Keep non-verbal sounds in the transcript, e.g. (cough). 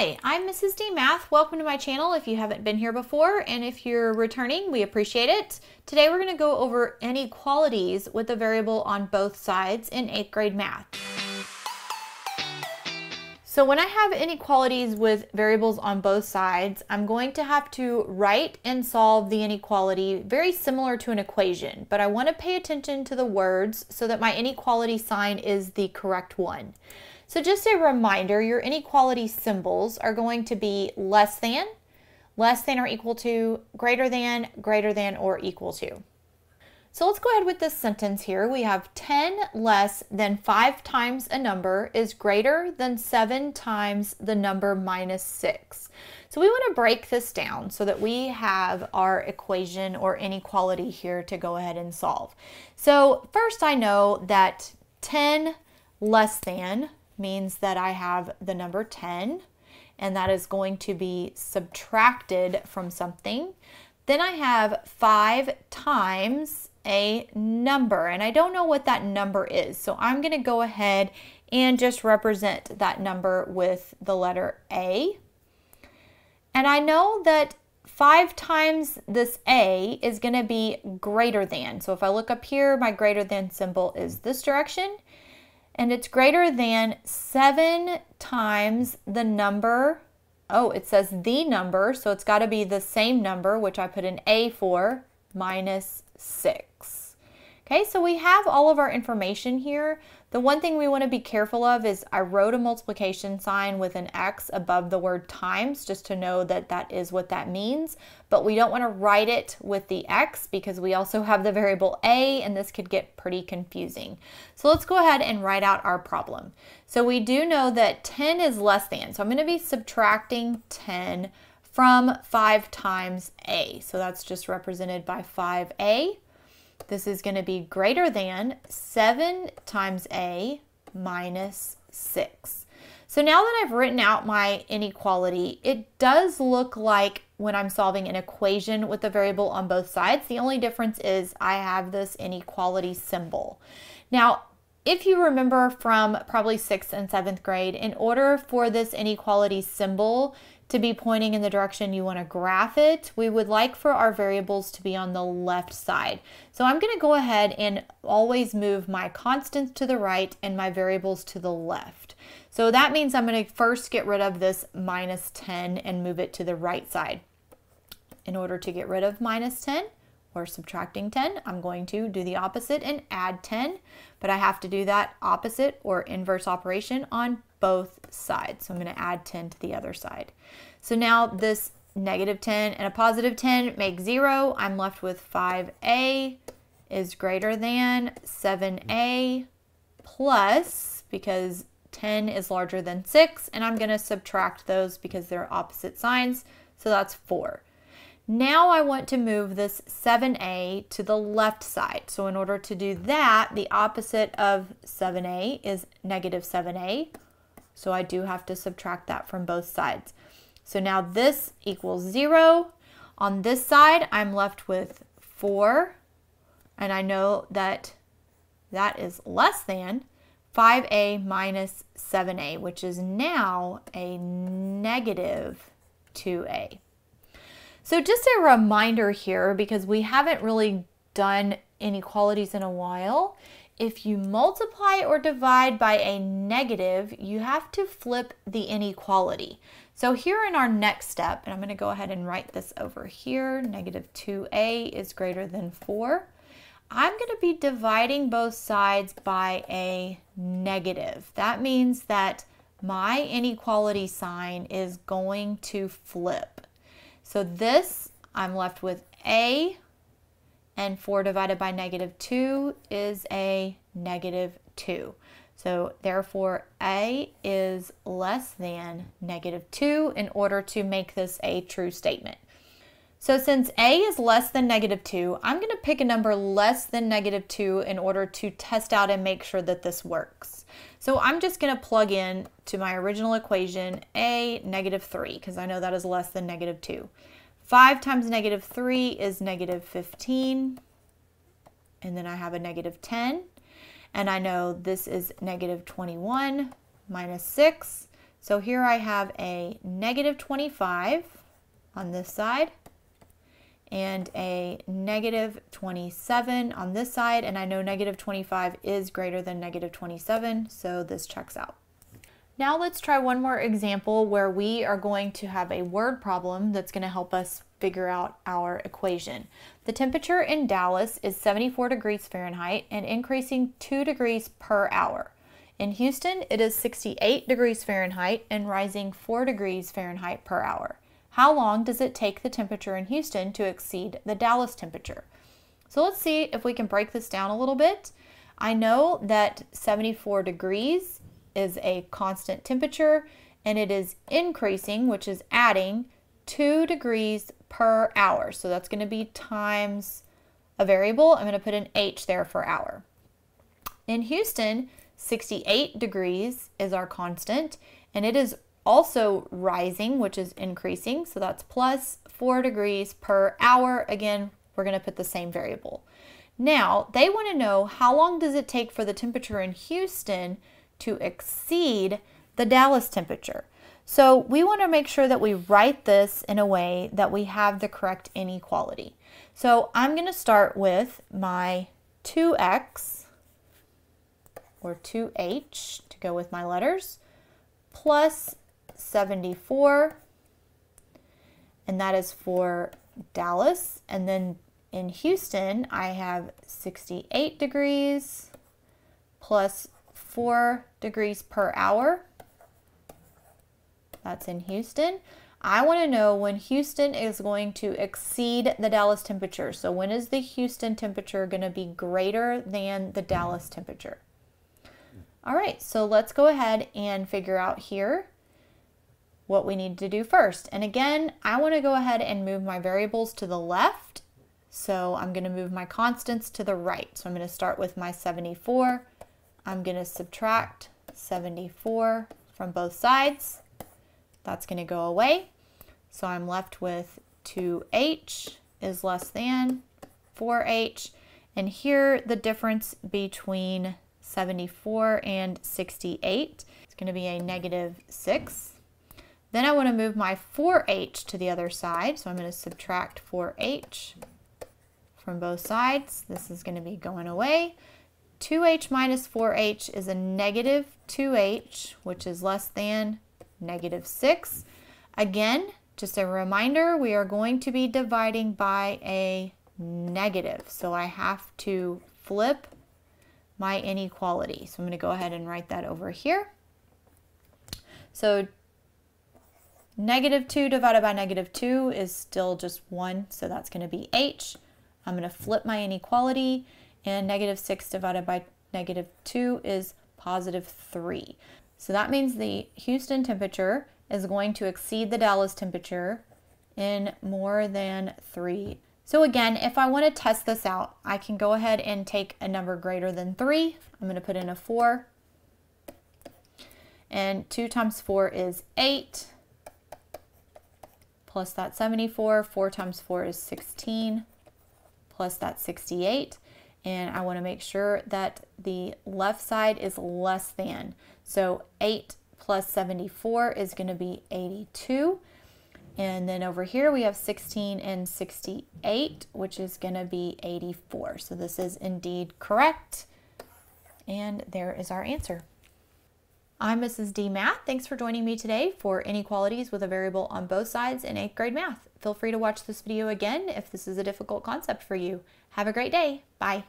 Hi, I'm Mrs. D Math. Welcome to my channel if you haven't been here before, and if you're returning, we appreciate it. Today we're going to go over inequalities with a variable on both sides in 8th grade math. So when I have inequalities with variables on both sides, I'm going to have to write and solve the inequality very similar to an equation, but I want to pay attention to the words so that my inequality sign is the correct one. So just a reminder, your inequality symbols are going to be less than, less than or equal to, greater than, greater than or equal to. So let's go ahead with this sentence here. We have 10 less than 5 times a number is greater than 7 times the number minus 6. So we want to break this down so that we have our equation or inequality here to go ahead and solve. So first I know that 10 less than means that I have the number 10 and that is going to be subtracted from something. Then I have 5 times a number and I don't know what that number is. So I'm going to go ahead and just represent that number with the letter A. And I know that 5 times this A is going to be greater than. So if I look up here, my greater than symbol is this direction and it's greater than 7 times the number, oh, it says the number, so it's got to be the same number, which I put an A for, minus 6. Okay, so we have all of our information here. The one thing we want to be careful of is I wrote a multiplication sign with an X above the word times just to know that that is what that means. But we don't want to write it with the X because we also (laughs) have the variable A and this could get pretty confusing. So let's go ahead and write out our problem. So we do know that 10 is less than. So I'm going to be subtracting 10 from 5 times A. So that's just represented by 5A. This is going to be greater than 7 times a minus 6. So now that I've written out my inequality, it does look like when I'm solving an equation with a variable on both sides. The only difference is I have this inequality symbol. Now, if you remember from probably 6th and 7th grade, in order for this inequality symbol to be pointing in the direction you want to graph it, we would like for our variables to be on the left side. So I'm going to go ahead and always move my constants to the right and my variables to the left. So that means I'm going to first get rid of this minus 10 and move it to the right side. In order to get rid of minus 10, or subtracting 10, I'm going to do the opposite and add 10, but I have to do that opposite or inverse operation on both sides. So I'm going to add 10 to the other side. So now this negative 10 and a positive 10 make 0. I'm left with 5a is greater than 7a plus, because 10 is larger than 6, and I'm going to subtract those because they're opposite signs, so that's 4. Now I want to move this 7a to the left side. So in order to do that, the opposite of 7a is negative 7a. So I do have to subtract that from both sides. So now this equals 0. On this side, I'm left with 4. And I know that that is less than 5a minus 7a, which is now a negative 2a. So just a reminder here, because we haven't really done inequalities in a while, if you multiply or divide by a negative, you have to flip the inequality. So here in our next step, and I'm going to go ahead and write this over here, negative 2a is greater than 4. I'm going to be dividing both sides by a negative. That means that my inequality sign is going to flip. So this, I'm left with a, and 4 divided by negative 2 is a negative 2. So therefore, a is less than negative 2 in order to make this a true statement. So since a is less than negative 2, I'm going to pick a number less than negative 2 in order to test out and make sure that this works. So I'm just going to plug in to my original equation a negative 3 because I know that is less than negative 2. 5 times negative 3 is negative 15. And then I have a negative 10. And I know this is negative 21 minus 6. So here I have a negative 25 on this side and a negative 27 on this side. And I know negative 25 is greater than negative 27, so this checks out. Now let's try one more example where we are going to have a word problem that's going to help us figure out our equation. The temperature in Dallas is 74 degrees Fahrenheit and increasing 2 degrees per hour. In Houston, it is 68 degrees Fahrenheit and rising 4 degrees Fahrenheit per hour. How long does it take the temperature in Houston to exceed the Dallas temperature? So let's see if we can break this down a little bit. I know that 74 degrees is a constant temperature and it is increasing, which is adding 2 degrees per hour. So that's going to be times a variable. I'm going to put an H there for hour. In Houston, 68 degrees is our constant and it is also rising, which is increasing. So that's plus 4 degrees per hour. Again, we're going to put the same variable. Now, they want to know how long does it take for the temperature in Houston to exceed the Dallas temperature. So we want to make sure that we write this in a way that we have the correct inequality. So I'm going to start with my 2x or 2h to go with my letters plus 74 and that is for Dallas and then in Houston I have 68 degrees plus 4 degrees per hour that's in Houston I want to know when Houston is going to exceed the Dallas temperature. So when is the Houston temperature going to be greater than the Dallas temperature? All right, so let's go ahead and figure out here what we need to do first. And again, I want to go ahead and move my variables to the left. So I'm going to move my constants to the right. So I'm going to start with my 74. I'm going to subtract 74 from both sides. That's going to go away. So I'm left with 2h is less than 4h. And here the difference between 74 and 68 is going to be a negative 6. Then I want to move my 4h to the other side. So I'm going to subtract 4h from both sides. This is going to be going away. 2h minus 4h is a negative 2h, which is less than negative 6. Again, just a reminder, we are going to be dividing by a negative. So I have to flip my inequality. So I'm going to go ahead and write that over here. So Negative 2 divided by negative 2 is still just 1, so that's going to be h. I'm going to flip my inequality, and negative 6 divided by negative 2 is positive 3. So that means the Houston temperature is going to exceed the Dallas temperature in more than 3. So again, if I want to test this out, I can go ahead and take a number greater than 3. I'm going to put in a 4. And 2 times 4 is 8 plus that 74. 4 times 4 is 16 plus that 68. And I want to make sure that the left side is less than. So 8 plus 74 is going to be 82. And then over here we have 16 and 68, which is going to be 84. So this is indeed correct. And there is our answer. I'm Mrs. D Math. Thanks for joining me today for inequalities with a variable on both sides in 8th grade math. Feel free to watch this video again if this is a difficult concept for you. Have a great day. Bye.